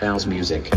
House music.